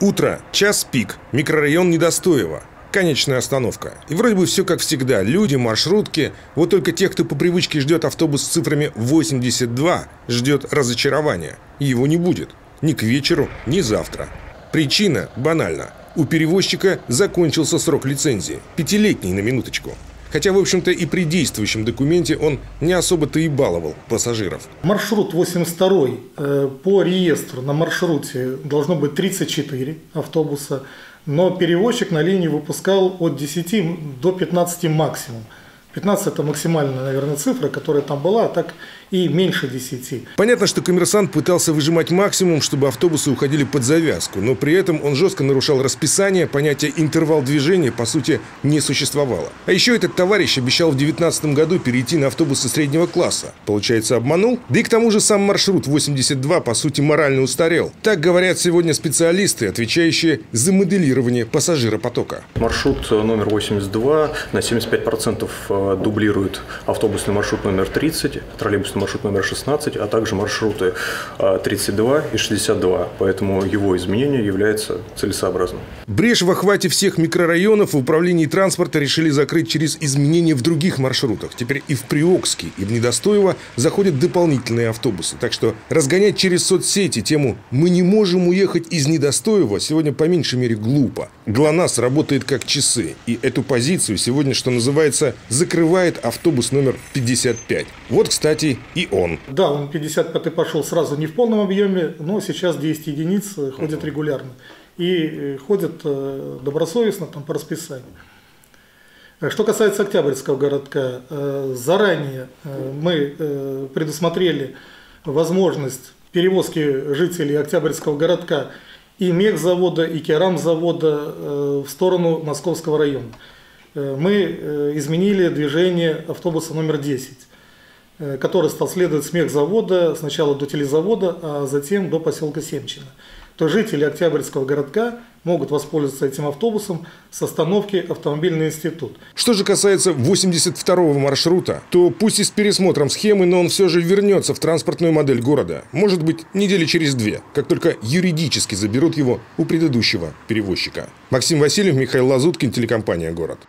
Утро, час пик, микрорайон Недостоево. Конечная остановка. И вроде бы все как всегда. Люди, маршрутки. Вот только тех, кто по привычке ждет автобус с цифрами 82, ждет разочарования. Его не будет. Ни к вечеру, ни завтра. Причина банальна. У перевозчика закончился срок лицензии. Пятилетний на минуточку. Хотя, в общем-то, и при действующем документе он не особо-то и баловал пассажиров. Маршрут 82 э, по реестру на маршруте должно быть 34 автобуса, но перевозчик на линии выпускал от 10 до 15 максимум. 15 это максимальная, наверное, цифра, которая там была, а так и меньше 10. Понятно, что коммерсант пытался выжимать максимум, чтобы автобусы уходили под завязку, но при этом он жестко нарушал расписание, понятие интервал движения, по сути, не существовало. А еще этот товарищ обещал в 2019 году перейти на автобусы среднего класса. Получается, обманул? Да и к тому же сам маршрут 82, по сути, морально устарел. Так говорят сегодня специалисты, отвечающие за моделирование пассажиропотока. Маршрут номер 82 на 75% дублирует автобусный маршрут номер 30, троллейбусный маршрут номер 16, а также маршруты 32 а, и 62. Поэтому его изменение является целесообразным. Брешь в охвате всех микрорайонов в управлении транспорта решили закрыть через изменения в других маршрутах. Теперь и в Приокский, и в Недостоево заходят дополнительные автобусы. Так что разгонять через соцсети тему «мы не можем уехать из Недостоева» сегодня по меньшей мере глупо. ГЛОНАСС работает как часы. И эту позицию сегодня, что называется, закрывает автобус номер 55. Вот, кстати, и он. Да, он 55 пошел сразу не в полном объеме, но сейчас 10 единиц ходят регулярно. И э, ходят э, добросовестно там, по расписанию. Что касается Октябрьского городка, э, заранее мы предусмотрели возможность перевозки жителей Октябрьского городка и мехзавода, и керамзавода в сторону Московского района. Мы изменили движение автобуса номер 10. Э, который стал следовать с мехзавода сначала до телезавода, а затем до поселка Семчино. То жители Октябрьского городка могут воспользоваться этим автобусом с остановки Автомобильный институт. Что же касается 82-го маршрута, то пусть и с пересмотром схемы, но он все же вернется в транспортную модель города. Может быть, недели через две, как только юридически заберут его у предыдущего перевозчика. Максим Васильев, Михаил Лазуткин, телекомпания «Город».